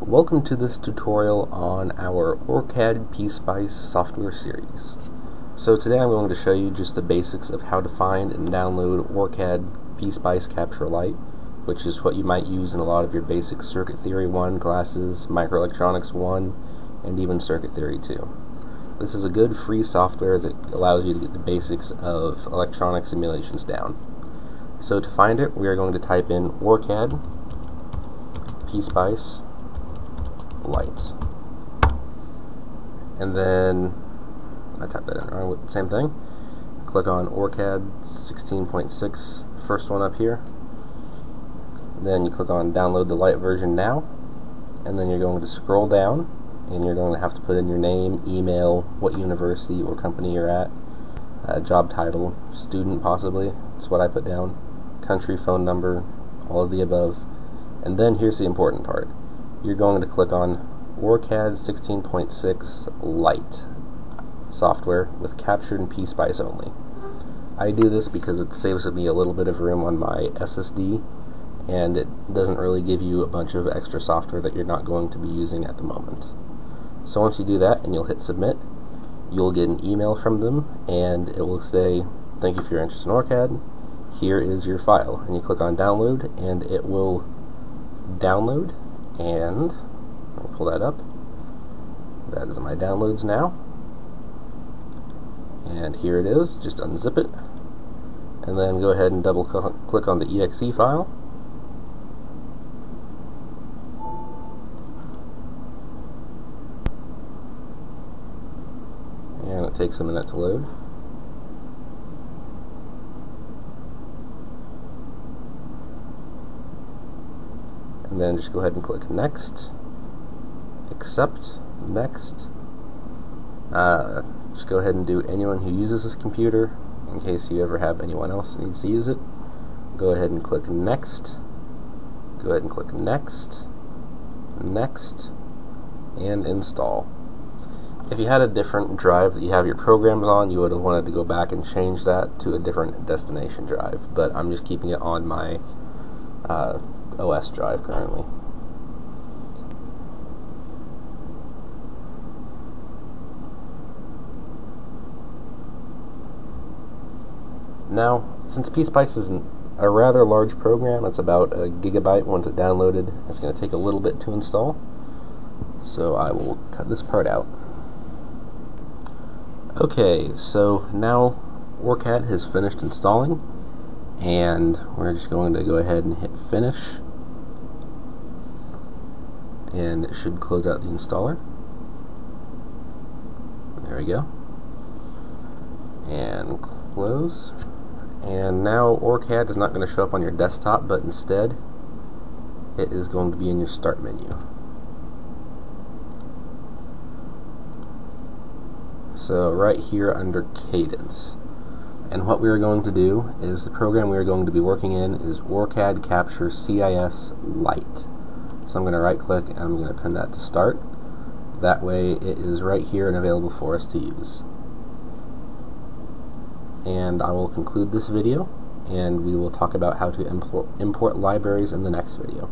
Welcome to this tutorial on our OrCAD PSpice software series. So today I'm going to show you just the basics of how to find and download OrCAD PSpice Capture Lite, which is what you might use in a lot of your basic Circuit Theory 1 classes, Microelectronics 1, and even Circuit Theory 2. This is a good free software that allows you to get the basics of electronic simulations down. So to find it, we are going to type in OrCAD PSpice Lite. And then, I typed that in same thing. Click on OrCAD 16.6, first one up here. Then you click on download the Lite version now. And then you're going to scroll down and you're going to have to put in your name, email, what university or company you're at, uh, job title, student possibly, that's what I put down, country, phone number, all of the above. And then here's the important part. You're going to click on OrCAD 16.6 Lite software with captured in PSpice only. I do this because it saves me a little bit of room on my SSD and it doesn't really give you a bunch of extra software that you're not going to be using at the moment. So once you do that and you'll hit submit, you'll get an email from them and it will say, thank you for your interest in OrCAD, here is your file. And you click on download and it will download and I'll pull that up. That is my downloads now. And here it is, just unzip it. And then go ahead and double cl click on the exe file. And it takes a minute to load. And then just go ahead and click next. Accept. Next. Uh, just go ahead and do anyone who uses this computer in case you ever have anyone else that needs to use it. Go ahead and click next. Go ahead and click next. Next. And install. If you had a different drive that you have your programs on you would have wanted to go back and change that to a different destination drive. But I'm just keeping it on my uh, OS drive currently. Now, since PSpice is an, a rather large program, it's about a gigabyte once it's downloaded, it's going to take a little bit to install. So I will cut this part out. Okay, so now OrCAD has finished installing and we're just going to go ahead and hit finish. And it should close out the installer. There we go. And close. And now OrCAD is not going to show up on your desktop but instead it is going to be in your start menu. So right here under cadence and what we are going to do is the program we are going to be working in is OrCAD Capture CIS Lite. So I'm going to right click and I'm going to pin that to start. That way it is right here and available for us to use. And I will conclude this video and we will talk about how to import, import libraries in the next video.